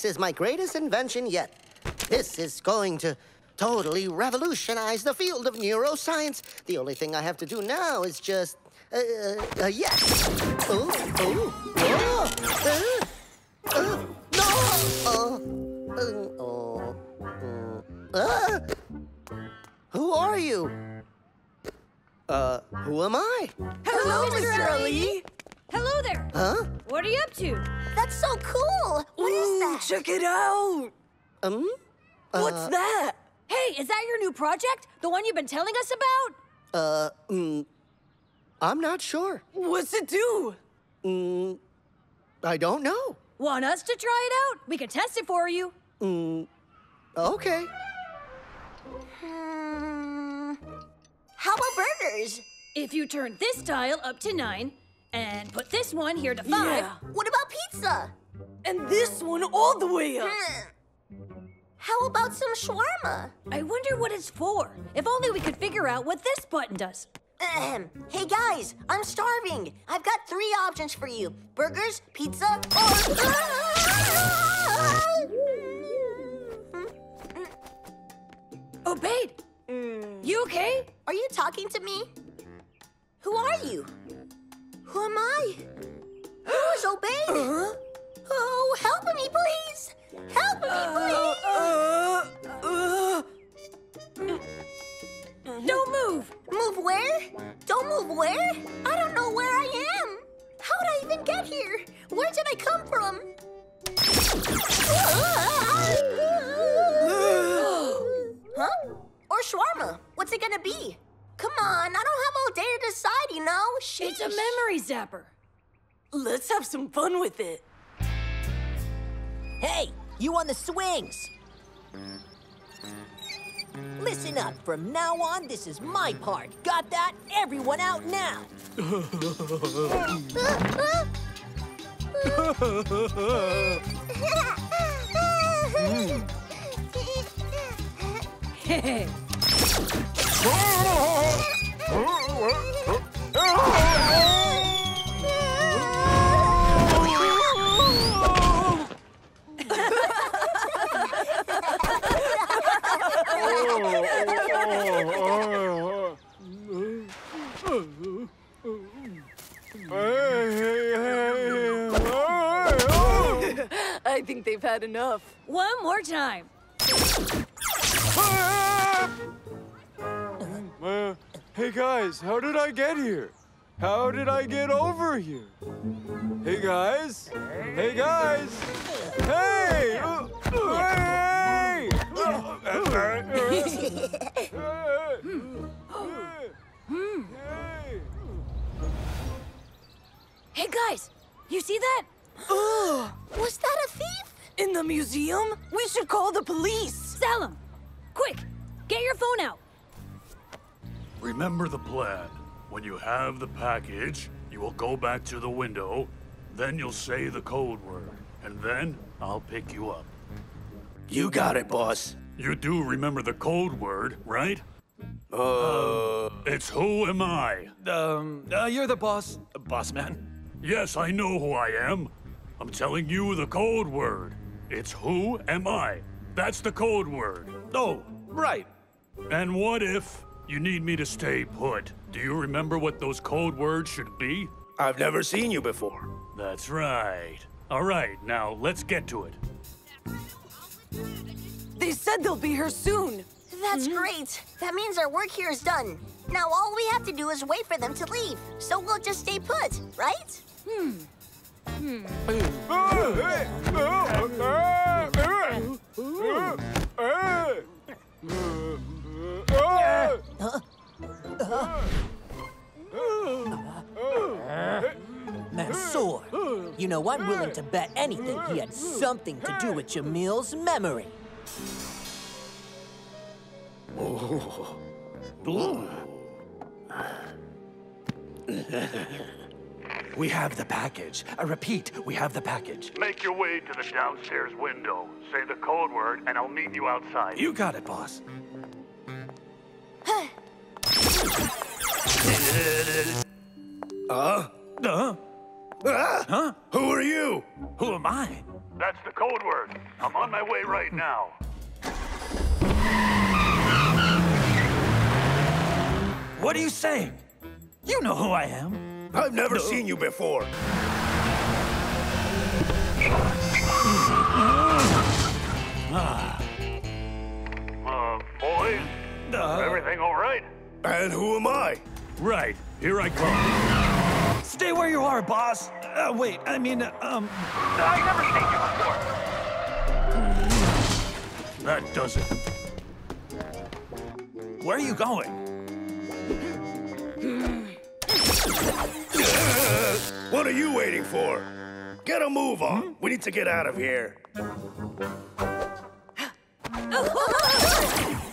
This is my greatest invention yet. This is going to totally revolutionize the field of neuroscience. The only thing I have to do now is just, uh, uh, yes. Oh, oh, oh, uh, uh, no, uh, uh, oh, uh, uh. Who are you? Uh, who am I? Hello, Mr. Ali. Hello there. Huh? What are you up to? That's so cool. What is Ooh, that? Check it out. Um? What's that? Hey, is that your new project? The one you've been telling us about? Uh, mm, I'm not sure. What's it do? Mm, I don't know. Want us to try it out? We can test it for you. Mm, okay. Hmm. How about burgers? If you turn this dial up to nine and put this one here to five, Yeah. What about pizza? And this one all the way up. Hmm. How about some shawarma? I wonder what it's for. If only we could figure out what this button does. Ahem. Hey guys, I'm starving. I've got three options for you: burgers, pizza, or. Obaid. You okay? Are you talking to me? Who are you? Who am I? Who is Obaid? Oh, help me, please! Help me, please! Uh, uh, Don't move. Move where? Don't move where? I don't know where I am. How would I even get here? Where did I come from? To decide, you? It's a memory zapper. let's have some fun with it. Hey, you on the swings? Listen up. From now on, this is my part. Got that? Everyone out now. Hey, I think they've had enough. one more time. Ah! Hey guys, how did I get here? How did I get over here? Hey guys! Hey guys! Hey! Uh, hey! Hey! Hey, guys, you see that? Was that a thief? In the museum? We should call the police. Salem, quick, get your phone out. Remember the plan. When you have the package, you will go back to the window, then you'll say the code word, and then I'll pick you up. You got it, boss. You do remember the code word, right? Uh, It's who am I? um, uh, you're the boss, boss man. Yes, I know who I am. I'm telling you the code word. It's who am I? That's the code word. Oh, right. And what if you need me to stay put? Do you remember what those code words should be? I've never seen you before. That's right. All right, now let's get to it. They said they'll be here soon. That's mm-hmm. great. That means our work here is done. Now all we have to do is wait for them to leave. So we'll just stay put, right? Mansour, you know I'm willing to bet anything he had something to do with Jamil's memory. We have the package. I repeat, we have the package. Make your way to the downstairs window. Say the code word, and I'll meet you outside. You got it, boss. Uh? Uh? Ah? Huh? Who are you? Who am I? That's the code word. I'm on my way right now. What are you saying? You know who I am. I've never seen you before. Uh, boys? Everything all right? And who am I? Right. Here I come. Stay where you are, boss. Uh, wait, I mean, um. I never seen you before. That does it. Where are you going? What are you waiting for? Get a move on. We need to get out of here.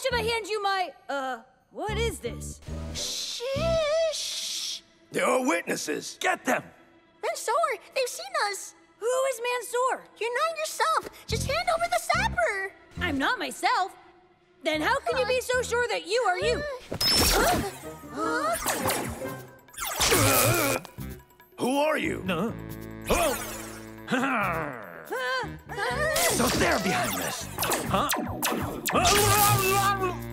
should I hand you my, uh, what is this? Shh! There are witnesses. Get them! Mansour, they've seen us! Who is Mansour? You're not yourself! Just hand over the zapper. I'm not myself. Then how can you be so sure that you are you? Who are you? No. Oh! so they're behind this. Huh?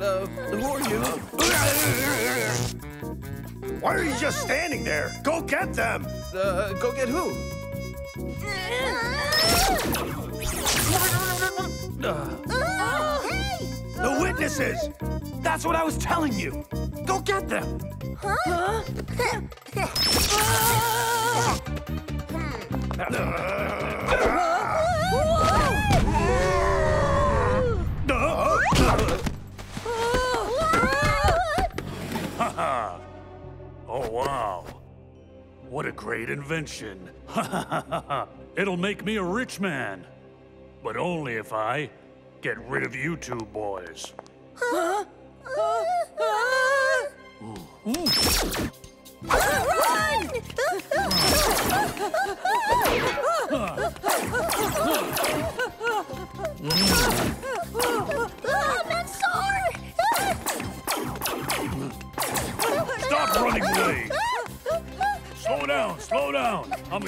Uh, who are you? Why are you just standing there? Go get them. Uh, go get who? Uh, hey! The witnesses. that's what I was telling you. Go get them. Oh, wow. What a great invention. It'll make me a rich man. But only if I get rid of you two boys. Run!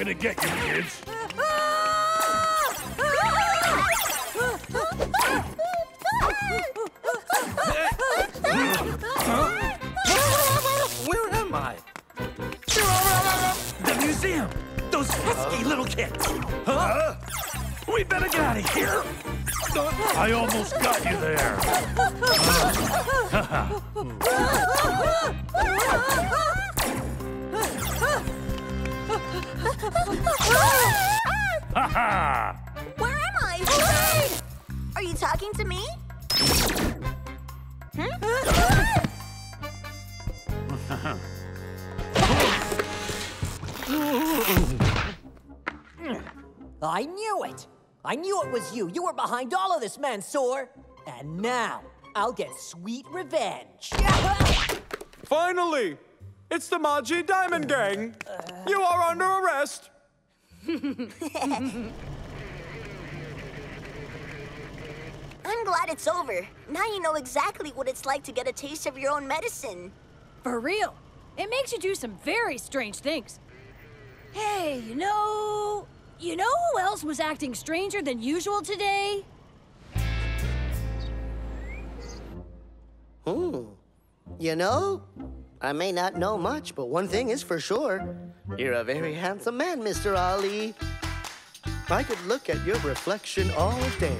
Gonna get you, kids. Where am I? The museum! Those pesky little kids! Huh? We better get out of here! I almost got you there. I knew it! I knew it was you. You were behind all of this, Mansour. And now, I'll get sweet revenge. Finally! It's the Maji Diamond Gang! You are under arrest! I'm glad it's over. Now you know exactly what it's like to get a taste of your own medicine. For real. It makes you do some very strange things. Hey, you know. You know who else was acting stranger than usual today? Hmm. You know, I may not know much, but one thing is for sure. You're a very handsome man, Mr. Ali. I could look at your reflection all day.